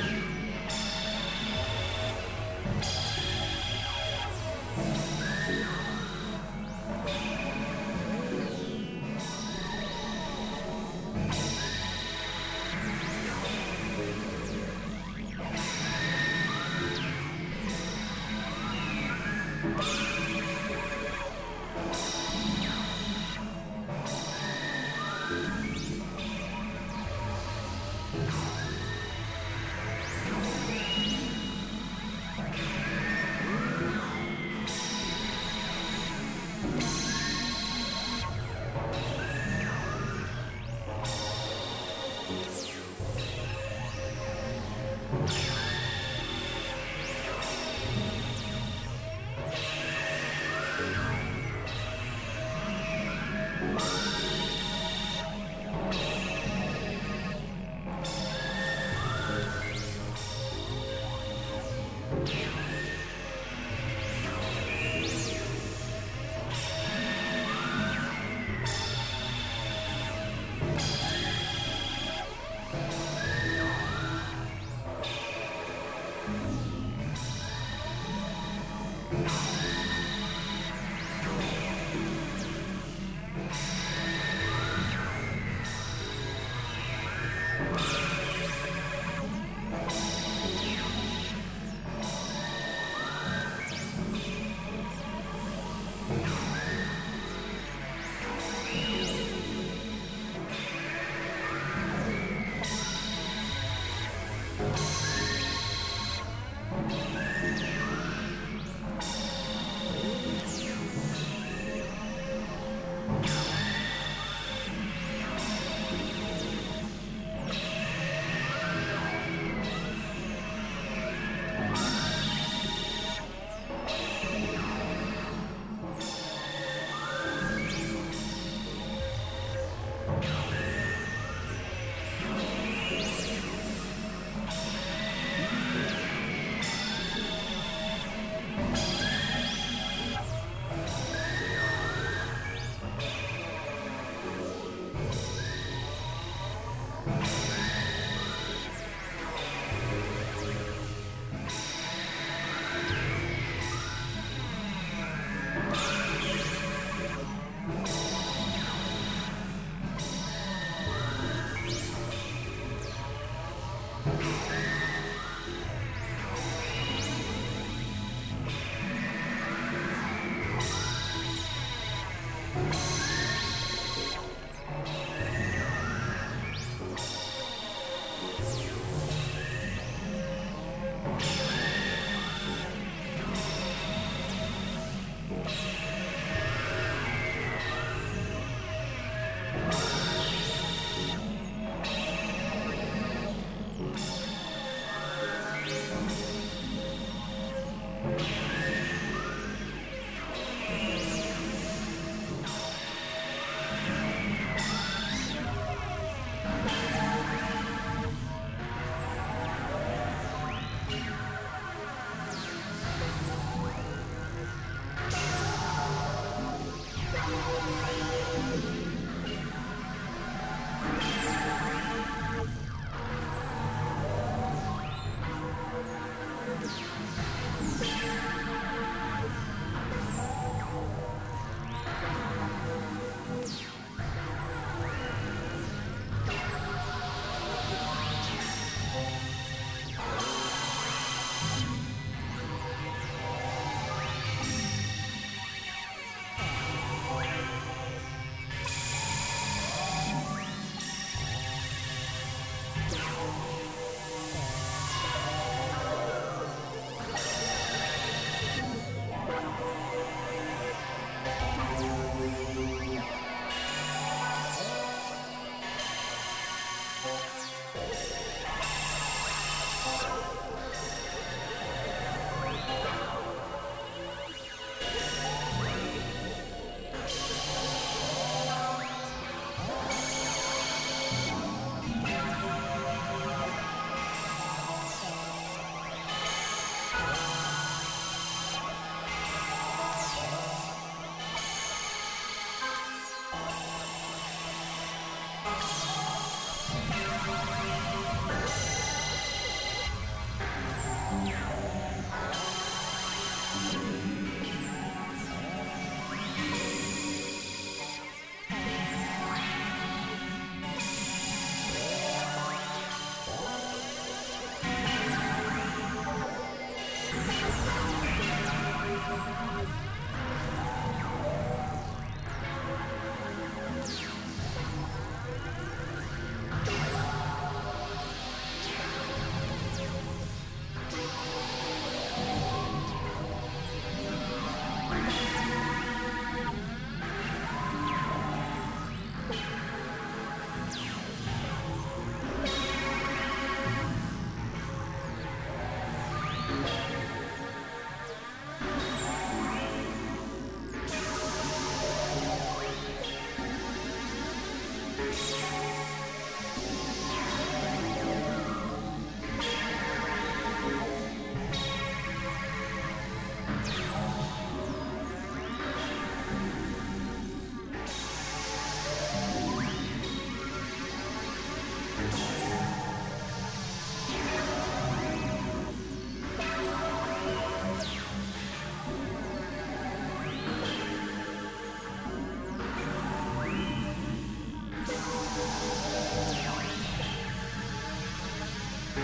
you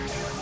Música